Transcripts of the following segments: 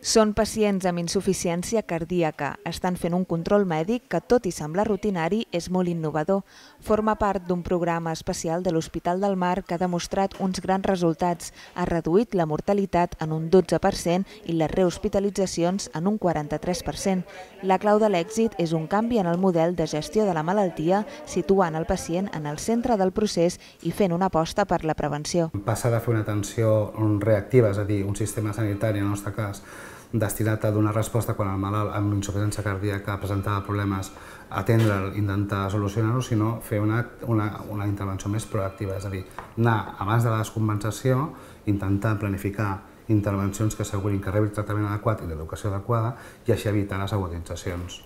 Són pacients amb insuficiència cardíaca. Estan fent un control mèdic que, tot i semblar rutinari, és molt innovador. Forma part d'un programa especial de l'Hospital del Mar que ha demostrat uns grans resultats. Ha reduït la mortalitat en un 12% i les rehospitalitzacions en un 43%. La clau de l'èxit és un canvi en el model de gestió de la malaltia, situant el pacient en el centre del procés i fent una aposta per la prevenció. Passar de fer una atenció reactiva, és a dir, un sistema sanitari, en el nostre cas, destinat a donar resposta quan el malalt amb insuficiència cardíaca presentava problemes, atendre'l, intentar solucionar-ho, sinó fer una, una, una intervenció més proactiva, és a dir, anar abans de la descompensació, intentar planificar intervencions que assegurin que rebi el tractament adequat i l'educació adequada i així evitar les aguditzacions.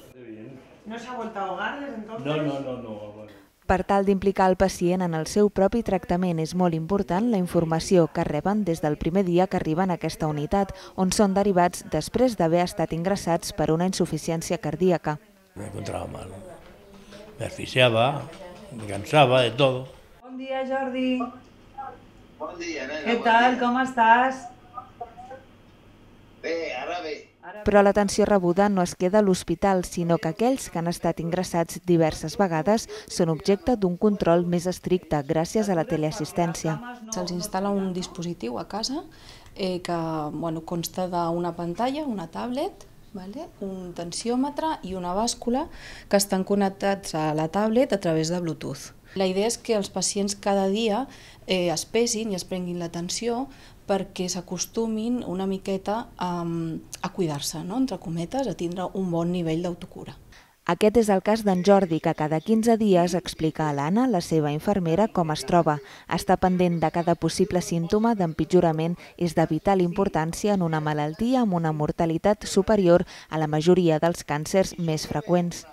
¿No se ha vuelto a ahogar desde entonces? No, no, no, no. Per tal d'implicar el pacient en el seu propi tractament és molt important la informació que reben des del primer dia que arriben a aquesta unitat, on són derivats després d'haver estat ingressats per una insuficiència cardíaca. Me encontraba mal. Me asfixiaba, me cansaba de todo. Bon dia, Jordi. Bon dia, nena. Què bon tal? dia. Com estàs? Bé, ara bé. Però l'atenció rebuda no es queda a l'hospital, sinó que aquells que han estat ingressats diverses vegades són objecte d'un control més estricte gràcies a la teleassistència. Se'ls instal·la un dispositiu a casa eh, que bueno, consta d'una pantalla, una tablet, vale? un tensiòmetre i una bàscula que estan connectats a la tablet a través de Bluetooth. La idea és que els pacients cada dia eh, es pesin i es prenguin l'atenció perquè s'acostumin una miqueta a, a cuidar-se, no? entre cometes, a tindre un bon nivell d'autocura. Aquest és el cas d'en Jordi, que cada 15 dies explica a l'Anna, la seva infermera, com es troba. Està pendent de cada possible símptoma d'empitjorament és de vital importància en una malaltia amb una mortalitat superior a la majoria dels càncers més freqüents.